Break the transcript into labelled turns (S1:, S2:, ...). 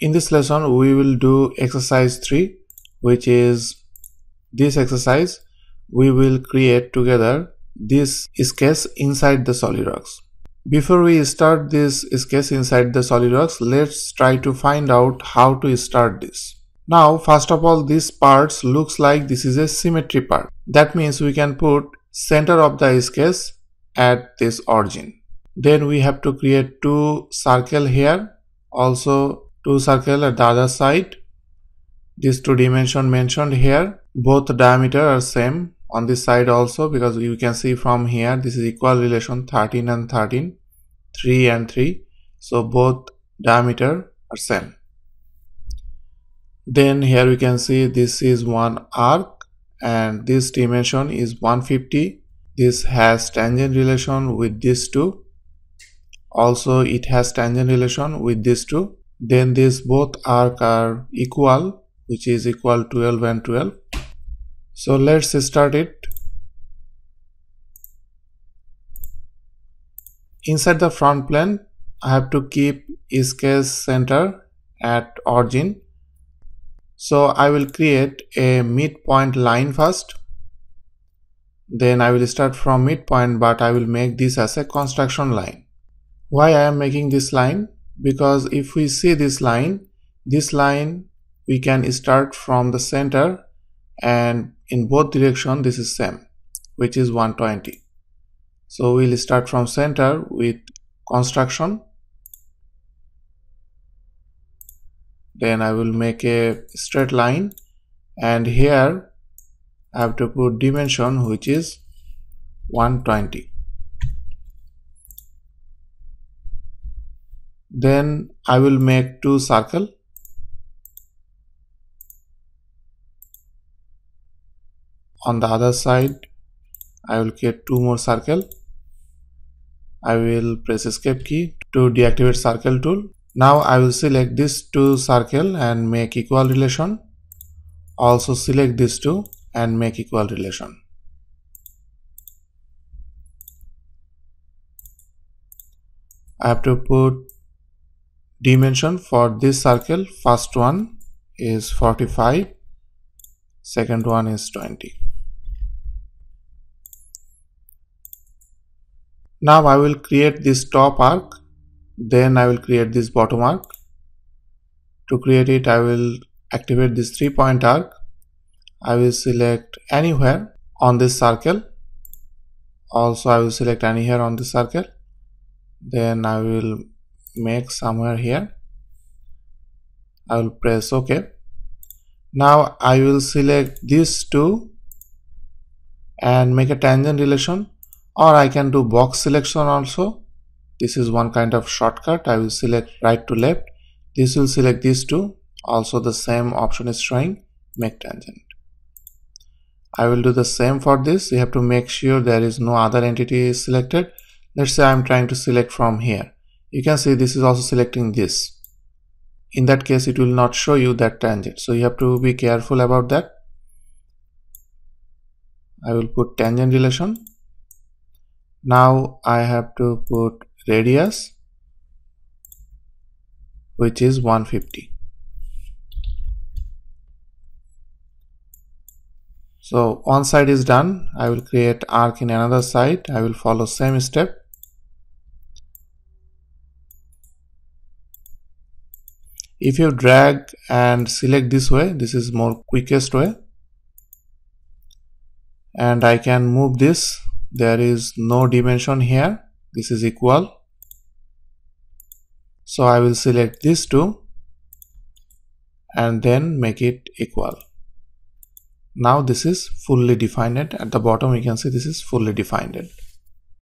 S1: in this lesson we will do exercise 3 which is this exercise we will create together this sketch inside the SolidWorks. Before we start this sketch inside the SolidWorks, let's try to find out how to start this. Now, first of all, this parts looks like this is a symmetry part. That means we can put center of the sketch at this origin. Then we have to create two circle here, also two circle at the other side. These two dimension mentioned here, both diameter are same on this side also because you can see from here this is equal relation 13 and 13 3 and 3 so both diameter are same. Then here we can see this is one arc and this dimension is 150 this has tangent relation with these two. Also it has tangent relation with these two then these both arc are equal which is equal 12 and 12 so let's start it. Inside the front plane I have to keep sketch center at origin. So I will create a midpoint line first. Then I will start from midpoint but I will make this as a construction line. Why I am making this line because if we see this line this line we can start from the center and in both direction this is same which is 120 so we'll start from center with construction. Then I will make a straight line and here I have to put dimension which is 120 then I will make two circle. On the other side I will create two more circle. I will press escape key to deactivate circle tool. Now I will select this two circle and make equal relation. Also select this two and make equal relation. I have to put dimension for this circle first one is 45 second one is 20 Now I will create this top arc then I will create this bottom arc. To create it I will activate this three point arc. I will select anywhere on this circle. Also I will select anywhere on this circle. Then I will make somewhere here. I will press OK. Now I will select these two and make a tangent relation or I can do box selection also. This is one kind of shortcut. I will select right to left. This will select these two. Also the same option is showing make tangent. I will do the same for this. You have to make sure there is no other entity is selected. Let's say I'm trying to select from here you can see this is also selecting this. In that case it will not show you that tangent. So you have to be careful about that. I will put tangent relation. Now I have to put radius which is 150 so one side is done. I will create arc in another side. I will follow same step if you drag and select this way this is more quickest way. And I can move this. There is no dimension here. This is equal. So I will select these two and then make it equal. Now this is fully defined. At the bottom you can see this is fully defined